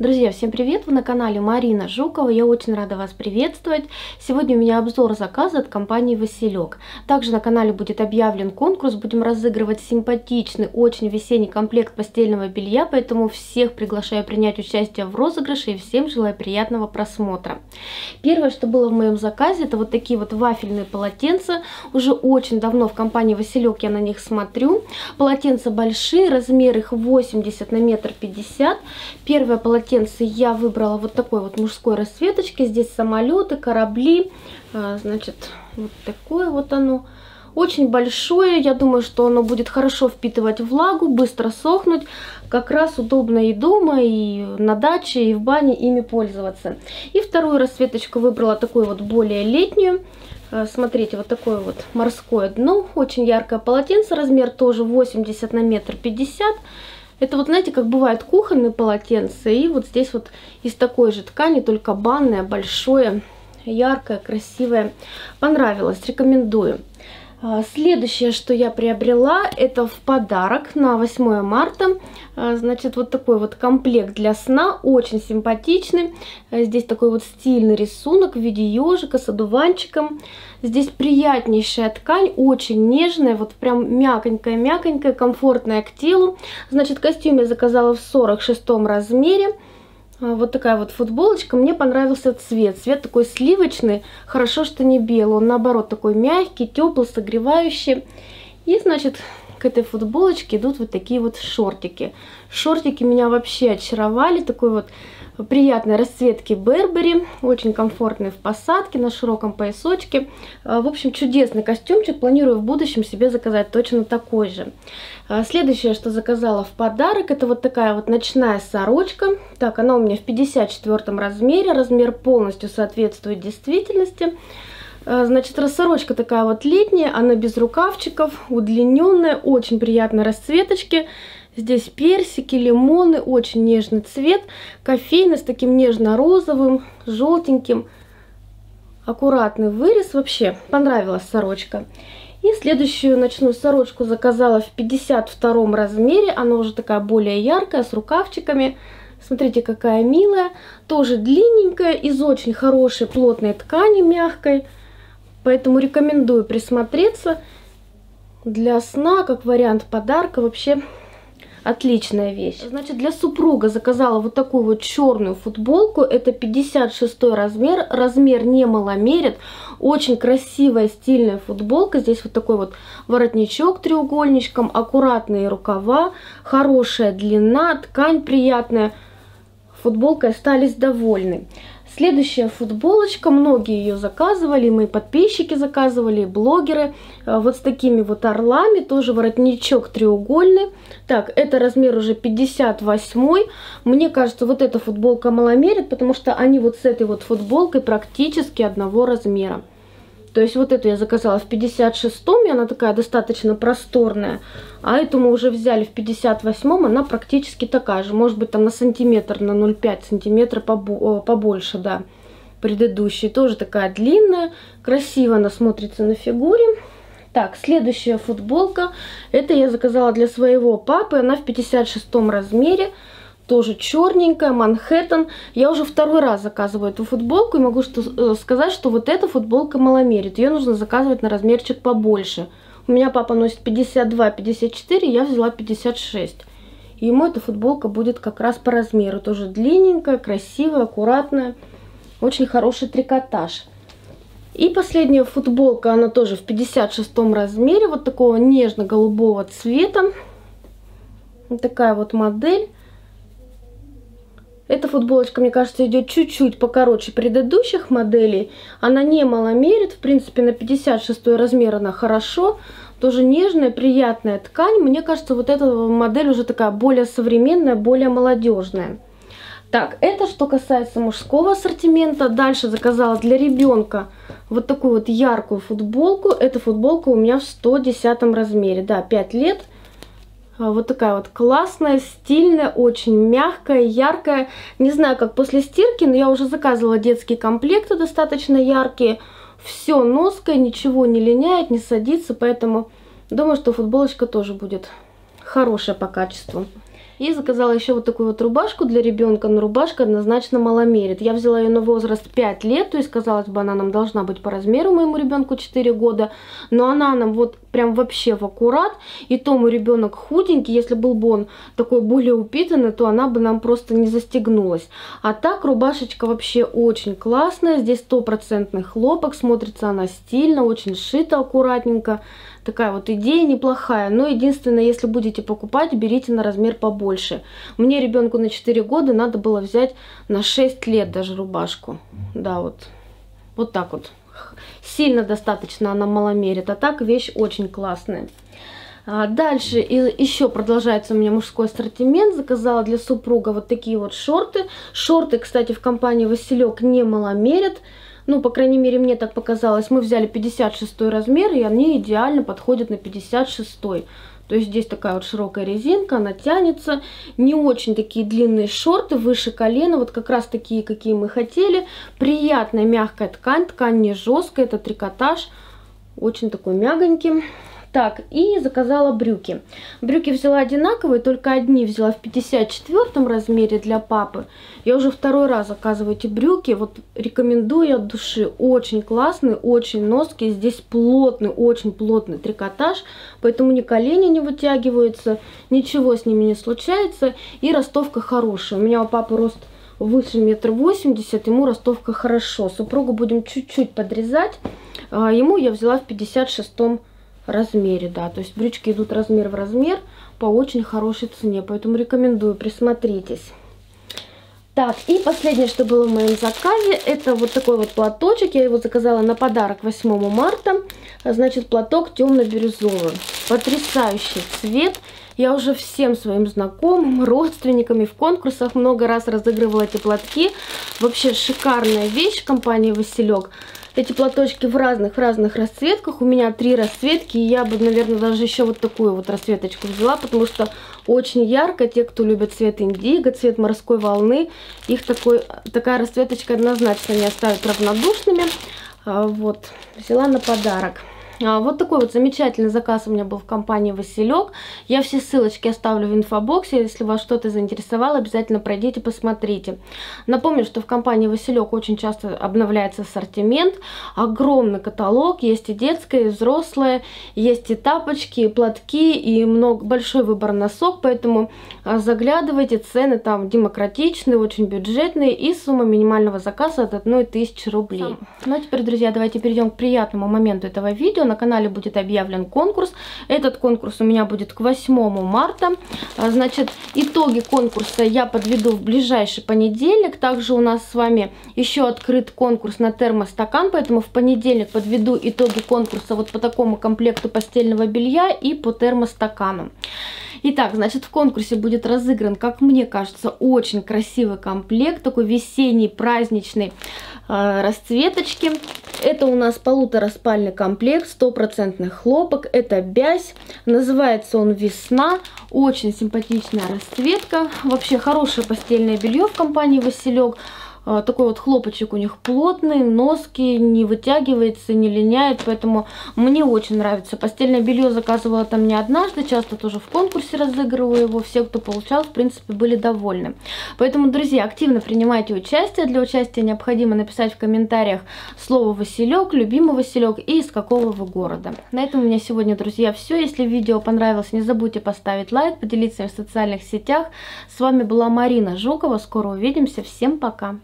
Друзья, всем привет! Вы на канале Марина Жукова. Я очень рада вас приветствовать. Сегодня у меня обзор заказа от компании Василек. Также на канале будет объявлен конкурс. Будем разыгрывать симпатичный, очень весенний комплект постельного белья. Поэтому всех приглашаю принять участие в розыгрыше и всем желаю приятного просмотра. Первое, что было в моем заказе, это вот такие вот вафельные полотенца. Уже очень давно в компании Василек я на них смотрю. Полотенца большие, размер их 80 на метр 50. Первое полотенце полотенце я выбрала вот такой вот мужской расцветочки. Здесь самолеты, корабли. А, значит, вот такое вот оно. Очень большое, я думаю, что оно будет хорошо впитывать влагу, быстро сохнуть. Как раз удобно и дома, и на даче, и в бане ими пользоваться. И вторую расцветочку выбрала такую вот более летнюю. А, смотрите, вот такое вот морское дно, очень яркое полотенце, размер тоже 80 на метр 50 это вот, знаете, как бывает кухонные полотенца, и вот здесь вот из такой же ткани, только банное, большое, яркое, красивое. Понравилось, рекомендую. А, следующее, что я приобрела, это в подарок на 8 марта. А, значит, вот такой вот комплект для сна, очень симпатичный. А, здесь такой вот стильный рисунок в виде ежика с одуванчиком. Здесь приятнейшая ткань, очень нежная, вот прям мяконькая-мяконькая, комфортная к телу. Значит, костюм я заказала в 46 размере. А, вот такая вот футболочка. Мне понравился цвет. Цвет такой сливочный. Хорошо, что не белый. Он наоборот такой мягкий, теплый, согревающий. И, значит, этой футболочке идут вот такие вот шортики. Шортики меня вообще очаровали. Такой вот приятной расцветки Бербери, очень комфортный в посадке, на широком поясочке. А, в общем, чудесный костюмчик, планирую в будущем себе заказать точно такой же. А, следующее, что заказала в подарок, это вот такая вот ночная сорочка. Так, она у меня в 54 размере, размер полностью соответствует действительности. А, значит, рассорочка такая вот летняя, она без рукавчиков, удлиненная, очень приятной расцветочки. Здесь персики, лимоны, очень нежный цвет. Кофейный с таким нежно-розовым, желтеньким. Аккуратный вырез. Вообще понравилась сорочка. И следующую ночную сорочку заказала в 52 размере. Она уже такая более яркая, с рукавчиками. Смотрите, какая милая. Тоже длинненькая, из очень хорошей плотной ткани, мягкой. Поэтому рекомендую присмотреться для сна, как вариант подарка. Вообще Отличная вещь. Значит, для супруга заказала вот такую вот черную футболку. Это 56 размер. Размер не маломерит. Очень красивая, стильная футболка. Здесь вот такой вот воротничок треугольничком. Аккуратные рукава. Хорошая длина. Ткань приятная. Футболкой остались довольны. Следующая футболочка, многие ее заказывали, мои подписчики заказывали, блогеры. А, вот с такими вот орлами, тоже воротничок треугольный. Так, это размер уже 58. Мне кажется, вот эта футболка маломерит, потому что они вот с этой вот футболкой практически одного размера. То есть вот эту я заказала в 56-м, и она такая достаточно просторная. А эту мы уже взяли в 58-м, она практически такая же. Может быть там на сантиметр, на 0,5 сантиметра побольше, да. Предыдущая тоже такая длинная, красиво она смотрится на фигуре. Так, следующая футболка. Это я заказала для своего папы, она в 56 размере тоже черненькая, Манхэттен. Я уже второй раз заказываю эту футболку и могу что, э, сказать, что вот эта футболка маломерит. Ее нужно заказывать на размерчик побольше. У меня папа носит 52-54, я взяла 56. И ему эта футболка будет как раз по размеру. Тоже длинненькая, красивая, аккуратная. Очень хороший трикотаж. И последняя футболка, она тоже в 56 размере, вот такого нежно-голубого цвета. Вот такая вот модель. Эта футболочка, мне кажется, идет чуть-чуть покороче предыдущих моделей. Она не маломерит, в принципе, на 56 размер она хорошо. Тоже нежная, приятная ткань. Мне кажется, вот эта модель уже такая более современная, более молодежная. Так, это что касается мужского ассортимента. Дальше заказала для ребенка вот такую вот яркую футболку. Эта футболка у меня в 110 размере. Да, 5 лет. А, вот такая вот классная, стильная, очень мягкая, яркая. Не знаю, как после стирки, но я уже заказывала детские комплекты достаточно яркие. Все ноское, ничего не линяет, не садится, поэтому думаю, что футболочка тоже будет хорошая по качеству. И заказала еще вот такую вот рубашку для ребенка, но рубашка однозначно маломерит. Я взяла ее на возраст 5 лет, то есть, казалось бы, она нам должна быть по размеру моему ребенку 4 года, но она нам вот прям вообще в аккурат, и то мой ребенок худенький, если был бы он такой более упитанный, то она бы нам просто не застегнулась. А так рубашечка вообще очень классная, здесь стопроцентный хлопок, смотрится она стильно, очень шито аккуратненько такая вот идея неплохая. Но единственное, если будете покупать, берите на размер побольше. Мне ребенку на 4 года надо было взять на 6 лет даже рубашку. Да, вот. Вот так вот. Сильно достаточно она маломерит. А так вещь очень классная. А дальше и еще продолжается у меня мужской ассортимент. Заказала для супруга вот такие вот шорты. Шорты, кстати, в компании Василек не маломерят. Ну, по крайней мере, мне так показалось. Мы взяли 56 размер, и они идеально подходят на 56. То есть здесь такая вот широкая резинка, она тянется. Не очень такие длинные шорты, выше колена, вот как раз такие, какие мы хотели. Приятная мягкая ткань, ткань не жесткая, это трикотаж. Очень такой мягонький. Так, и заказала брюки. Брюки взяла одинаковые, только одни взяла в 54 размере для папы. Я уже второй раз заказываю эти брюки. Вот рекомендую от души. Очень классные, очень носки. Здесь плотный, очень плотный трикотаж. Поэтому ни колени не вытягиваются, ничего с ними не случается. И ростовка хорошая. У меня у папы рост выше метр восемьдесят, ему ростовка хорошо. Супругу будем чуть-чуть подрезать. А, ему я взяла в 56 размере, да. То есть брючки идут размер в размер по очень хорошей цене, поэтому рекомендую, присмотритесь. Так, и последнее, что было в моем заказе, это вот такой вот платочек. Я его заказала на подарок 8 марта. Значит, платок темно-бирюзовый. Потрясающий цвет. Я уже всем своим знакомым, родственникам и в конкурсах много раз разыгрывала эти платки. Вообще шикарная вещь компании Василек. Эти платочки в разных, в разных расцветках. У меня три расцветки. И я бы, наверное, даже еще вот такую вот расцветочку взяла, потому что очень ярко. Те, кто любит цвет индиго, цвет морской волны, их такой, такая расцветочка однозначно не оставит равнодушными. А, вот, взяла на подарок. А, вот такой вот замечательный заказ у меня был в компании Василек. Я все ссылочки оставлю в инфобоксе. Если вас что-то заинтересовало, обязательно пройдите, посмотрите. Напомню, что в компании Василек очень часто обновляется ассортимент. Огромный каталог. Есть и детское, и взрослое. Есть и тапочки, и платки, и много, большой выбор носок. Поэтому а, заглядывайте. Цены там демократичные, очень бюджетные. И сумма минимального заказа от 1000 рублей. Ну а теперь, друзья, давайте перейдем к приятному моменту этого видео на канале будет объявлен конкурс. Этот конкурс у меня будет к 8 марта. А, значит, итоги конкурса я подведу в ближайший понедельник. Также у нас с вами еще открыт конкурс на термостакан, поэтому в понедельник подведу итоги конкурса вот по такому комплекту постельного белья и по термостакану. Итак, значит, в конкурсе будет разыгран, как мне кажется, очень красивый комплект, такой весенний, праздничный э, расцветочки. Это у нас полутораспальный комплект, стопроцентный хлопок, это бязь, называется он «Весна», очень симпатичная расцветка, вообще хорошее постельное белье в компании «Василек», такой вот хлопочек у них плотный, носки не вытягивается, не линяет, поэтому мне очень нравится. Постельное белье заказывала там не однажды, часто тоже в конкурсе разыгрываю его, все, кто получал, в принципе, были довольны. Поэтому, друзья, активно принимайте участие. Для участия необходимо написать в комментариях слово «Василек», «Любимый Василек» и из какого вы города. На этом у меня сегодня, друзья, все. Если видео понравилось, не забудьте поставить лайк, поделиться им в социальных сетях. С вами была Марина Жукова. Скоро увидимся. Всем пока!